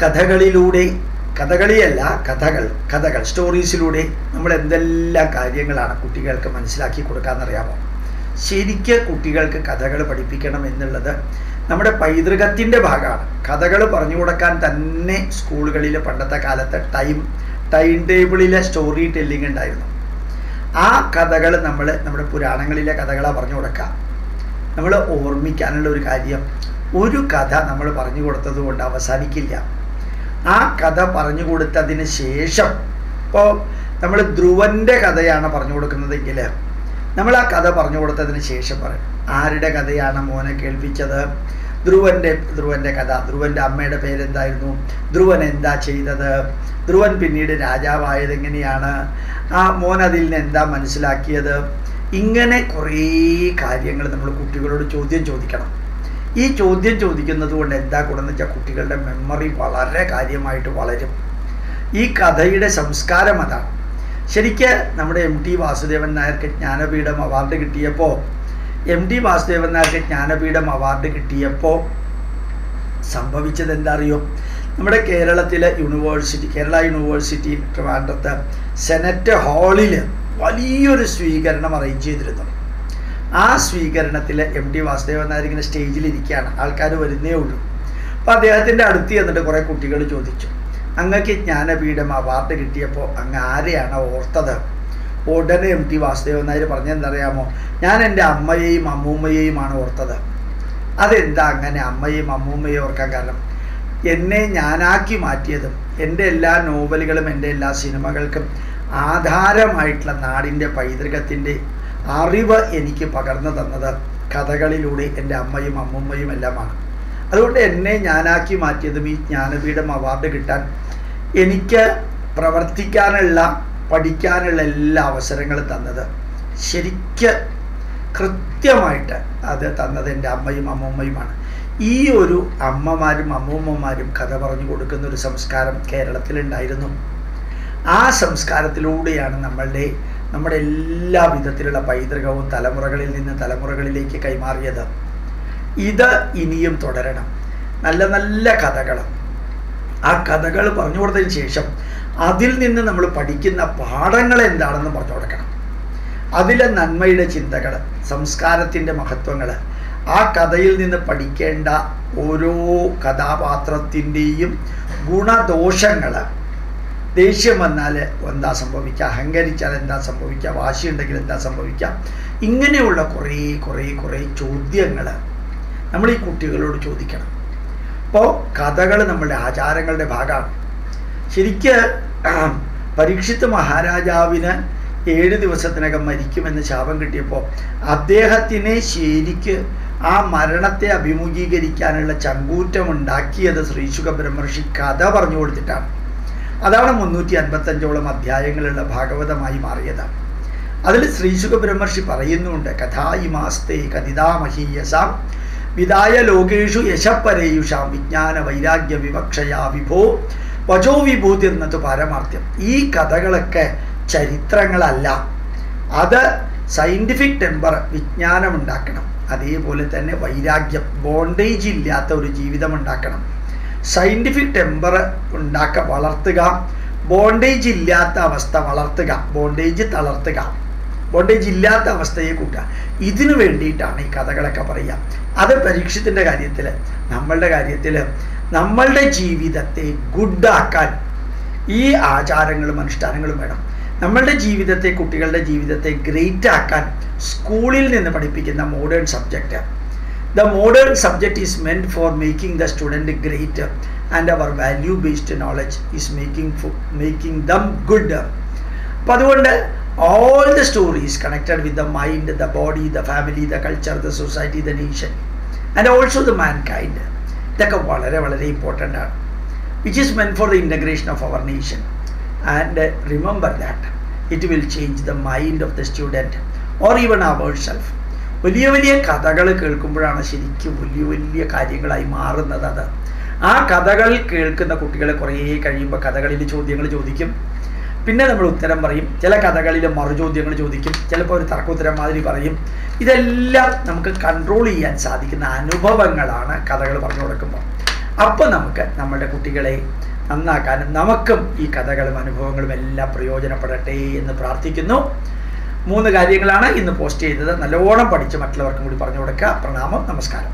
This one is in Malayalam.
കഥകളിലൂടെ കഥകളിയല്ല കഥകൾ കഥകൾ സ്റ്റോറീസിലൂടെ നമ്മൾ എന്തെല്ലാം കാര്യങ്ങളാണ് കുട്ടികൾക്ക് മനസ്സിലാക്കി കൊടുക്കാമെന്നറിയാമോ ശരിക്ക് കുട്ടികൾക്ക് കഥകൾ പഠിപ്പിക്കണം എന്നുള്ളത് നമ്മുടെ പൈതൃകത്തിന്റെ ഭാഗമാണ്. കഥകൾ പറഞ്ഞു കൊടുക്കാൻ തന്നെ സ്കൂളുകളിൽ പണ്ടത്തെ കാലത്ത് ടൈം ടൈം ടേബിളിലെ സ്റ്റോറി ടെല്ലിംഗ് ഉണ്ടായിരുന്നു. ആ കഥകൾ നമ്മൾ നമ്മുടെ പുരാണങ്ങളിലെ കഥകളാണ് പറഞ്ഞു കൊടുക്കുക. നമ്മൾ ഓർമ്മിക്കാനുള്ള ഒരു കാര്യം ഒരു കഥ നമ്മൾ പറഞ്ഞു കൊടുത്തത് കൊണ്ട് അവസാനിക്കില്ല. ആ കഥ പറഞ്ഞു കൊടുത്തതിന് ശേഷം ഇപ്പോൾ നമ്മൾ ധ്രുവന്റെ കഥയാണ് പറഞ്ഞു കൊടുക്കുന്നതെങ്കിൽ നമ്മൾ ആ കഥ പറഞ്ഞു കൊടുത്തതിന് ശേഷം പറയും ആരുടെ കഥയാണ് മോനെ കേൾപ്പിച്ചത്? ധ്രുവന്റെ ധ്രുവന്റെ കഥ ധ്രുവന്റെ അമ്മയുടെ പേരെന്തായിരുന്നു? ധ്രുവൻ എന്താ ചെയ്തത്? ധ്രുവൻ പിന്നീട് രാജാവായത് എങ്ങനെയാണ്? ആ മോൻ അതിൽ നിന്ന് എന്താ മനസ്സിലാക്കിയത്? ഇങ്ങനെ കുറേ കാര്യങ്ങൾ നമ്മൾ കുട്ടികളോട് ചോദ്യം ചോദിക്കണം. ഈ ചോദ്യം ചോദിക്കുന്നത് കൊണ്ട് എന്താ ഗുണമെന്ന് വെച്ചാൽ കുട്ടികളുടെ മെമ്മറി വളരെ കാര്യമായിട്ട് വളരും. ഈ കഥയുടെ സംസ്കാരം അതാണ്. ശരിക്ക് നമ്മുടെ എം ടി വാസുദേവൻ നായർക്ക് ജ്ഞാനപീഠം അവാർഡ് കിട്ടിയപ്പോൾ എം ടി വാസുദേവൻ നായർക്ക് ജ്ഞാനപീഠം അവാർഡ് കിട്ടിയപ്പോൾ സംഭവിച്ചത് എന്താ അറിയോ? നമ്മുടെ കേരളത്തിലെ യൂണിവേഴ്സിറ്റി കേരള യൂണിവേഴ്സിറ്റി ട്രിവാൻഡ്രത്ത് സെനറ്റ് ഹാളിൽ വലിയൊരു സ്വീകരണം അറേഞ്ച് ചെയ്തിരുന്നു. ആ സ്വീകരണത്തിൽ എം ടി വാസുദേവൻ നായർ ഇങ്ങനെ സ്റ്റേജിൽ ഇരിക്കുകയാണ് ആൾക്കാർ വരുന്നേ ഉള്ളൂ. അപ്പോൾ അദ്ദേഹത്തിന്റെ അടുത്ത് ചെന്നിട്ട് കുറേ കുട്ടികൾ ചോദിച്ചു. അങ്ങക്ക് ജ്ഞാനപീഠം അവാർഡ് കിട്ടിയപ്പോൾ അങ്ങ് ആരെയാണ് ഓർത്തത്? ഉടനെ എം ടി വാസുദേവൻ നായർ പറഞ്ഞെന്തറിയാമോ ഞാൻ എന്റെ അമ്മയെയും അമ്മൂമ്മയെയുമാണ് ഓർത്തത്. അതെന്താ അങ്ങനെ അമ്മയും അമ്മൂമ്മയും ഓർക്കാൻ കാരണം? എന്നെ ഞാനാക്കി മാറ്റിയതും എന്റെ എല്ലാ നോവലുകളും എന്റെ എല്ലാ സിനിമകൾക്കും ആധാരമായിട്ടുള്ള നാടിന്റെ പൈതൃകത്തിന്റെ അറിവ് എനിക്ക് പകർന്നു തന്നത് കഥകളിലൂടെ എന്റെ അമ്മയും അമ്മൂമ്മയും എല്ലാമാണ്. അതുകൊണ്ട് എന്നെ ഞാനാക്കി മാറ്റിയതും ഈ ജ്ഞാനപീഠം അവാർഡ് കിട്ടാൻ എനിക്ക് പ്രവർത്തിക്കാനുള്ള പഠിക്കാനുള്ള എല്ലാ അവസരങ്ങളും തന്നത്. ശരിക്ക് കൃത്യമായിട്ട് അത് തന്നത് എന്റെ അമ്മയും അമ്മൂമ്മയുമാണ്. ഈ ഒരു അമ്മമാരും അമ്മൂമ്മമാരും കഥ പറഞ്ഞു കൊടുക്കുന്ന ഒരു സംസ്കാരം കേരളത്തിലുണ്ടായിരുന്നു. ആ സംസ്കാരത്തിലൂടെയാണ് നമ്മളുടെ നമ്മുടെ എല്ലാ വിധത്തിലുള്ള പൈതൃകവും തലമുറകളിൽ നിന്ന് തലമുറകളിലേക്ക് കൈമാറിയത്. ഇത് ഇനിയും തുടരണം. നല്ല നല്ല കഥകൾ. ആ കഥകൾ പറഞ്ഞു കൊടുത്തതിന് ശേഷം അതിൽ നിന്ന് നമ്മൾ പഠിക്കുന്ന പാഠങ്ങൾ എന്താണെന്ന് പറഞ്ഞു കൊടുക്കണം. അതിലെ നന്മയുടെ ചിന്തകൾ സംസ്കാരത്തിന്റെ മഹത്വങ്ങൾ ആ കഥയിൽ നിന്ന് പഠിക്കേണ്ട ഓരോ കഥാപാത്രത്തിന്റെയും ഗുണദോഷങ്ങൾ ദേഷ്യം വന്നാൽ എന്താ സംഭവിക്കുക? അഹങ്കരിച്ചാൽ എന്താ സംഭവിക്കുക? വാശിയുണ്ടെങ്കിൽ എന്താ സംഭവിക്കുക? ഇങ്ങനെയുള്ള കുറേ കുറേ കുറേ ചോദ്യങ്ങൾ നമ്മൾ ഈ കുട്ടികളോട് ചോദിക്കണം. അപ്പോൾ കഥകൾ നമ്മളുടെ ആചാരങ്ങളുടെ ഭാഗമാണ്. ശരിക്ക് പരീക്ഷിത്ത് മഹാരാജാവിന് ഏഴ് ദിവസത്തിനകം മരിക്കുമെന്ന് ശാപം കിട്ടിയപ്പോൾ അദ്ദേഹത്തിനെ ശരിക്ക് ആ മരണത്തെ അഭിമുഖീകരിക്കാനുള്ള ചങ്കൂറ്റം ഉണ്ടാക്കിയത് ശ്രീശുഖ ബ്രഹ്മർഷി കഥ പറഞ്ഞു കൊടുത്തിട്ടാണ്. അതാണ് മുന്നൂറ്റി അൻപത്തഞ്ചോളം അധ്യായങ്ങളുള്ള ഭാഗവതമായി മാറിയത്. അതിൽ ശ്രീശുഖ ബ്രഹ്മർഷി പറയുന്നുണ്ട് കഥായിമാസ്തേ കഥിതാമഹീയസാം വിദായ ലോകേഷു യശപ്പരേയുഷാം വിജ്ഞാന വൈരാഗ്യ വിവക്ഷയാ വിഭോ വചോ വിഭൂതി എന്നത് പാരമാർത്ഥ്യം. ഈ കഥകളൊക്കെ ചരിത്രങ്ങളല്ല. അത് സയന്റിഫിക് ടെമ്പർ വിജ്ഞാനം ഉണ്ടാക്കണം. അതേപോലെ തന്നെ വൈരാഗ്യം ബോണ്ടേജ് ഇല്ലാത്ത ഒരു ജീവിതം ഉണ്ടാക്കണം. സയന്റിഫിക് ടെമ്പർ ഉണ്ടാക്ക വളർത്തുക. ബോണ്ടേജ് ഇല്ലാത്ത അവസ്ഥ വളർത്തുക. ബോണ്ടേജ് തളർത്തുക. ബോണ്ടേജ് ഇല്ലാത്ത അവസ്ഥയെ കൂട്ടുക. ഇതിനു വേണ്ടിയിട്ടാണ് ഈ കഥകളൊക്കെ പറയുക. അത് പരീക്ഷത്തിന്റെ കാര്യത്തിൽ നമ്മളുടെ കാര്യത്തിൽ നമ്മളുടെ ജീവിതത്തെ ഗുഡാക്കാൻ ഈ ആചാരങ്ങളും അനുഷ്ഠാനങ്ങളും വേണം. നമ്മളുടെ ജീവിതത്തെ കുട്ടികളുടെ ജീവിതത്തെ ഗ്രേറ്റ് ആക്കാൻ സ്കൂളിൽ നിന്ന് പഠിപ്പിക്കുന്ന modern subject The modern subject is meant for making the student great and our value based knowledge is making making them good അപ്പം അതുകൊണ്ട് all the stories connected with the mind, the body, the family, the culture, the society, the nation, and also the mankind. ഇതൊക്കെ വളരെ വളരെ ഇമ്പോർട്ടൻ്റ് ആണ് which is meant for the integration of our nation and remember that it will change the mind of the student or even our self വലിയ വലിയ കഥകൾ കേൾക്കുമ്പോഴാണ് ശരിക്കും വലിയ വലിയ കാര്യങ്ങളായി മാറുന്നത് അത്. ആ കഥകൾ കേൾക്കുന്ന കുട്ടികളെ കുറേ കഴിയുമ്പോൾ കഥകളിൽ ചോദ്യങ്ങൾ ചോദിക്കും. പിന്നെ നമ്മൾ ഉത്തരം പറയും. ചില കഥകളിൽ മറുചോദ്യങ്ങൾ ചോദിക്കും. ചിലപ്പോൾ ഒരു തർക്കോത്തരം മാതിരി പറയും. ഇതെല്ലാം നമുക്ക് കൺട്രോൾ ചെയ്യാൻ സാധിക്കുന്ന അനുഭവങ്ങളാണ് കഥകൾ പറഞ്ഞു കൊടുക്കുമ്പോൾ അപ്പോൾ നമുക്ക് നമ്മുടെ കുട്ടികളെ നന്നാക്കാനും നമുക്കും ഈ കഥകളും അനുഭവങ്ങളും എല്ലാം പ്രയോജനപ്പെടട്ടെ എന്ന് പ്രാർത്ഥിക്കുന്നു. മൂന്ന് കാര്യങ്ങളാണ് ഇന്ന് പോസ്റ്റ് ചെയ്തത് നല്ലോണം പഠിച്ച് മറ്റുള്ളവർക്കും കൂടി പറഞ്ഞു കൊടുക്കുക. പ്രണാമം നമസ്കാരം.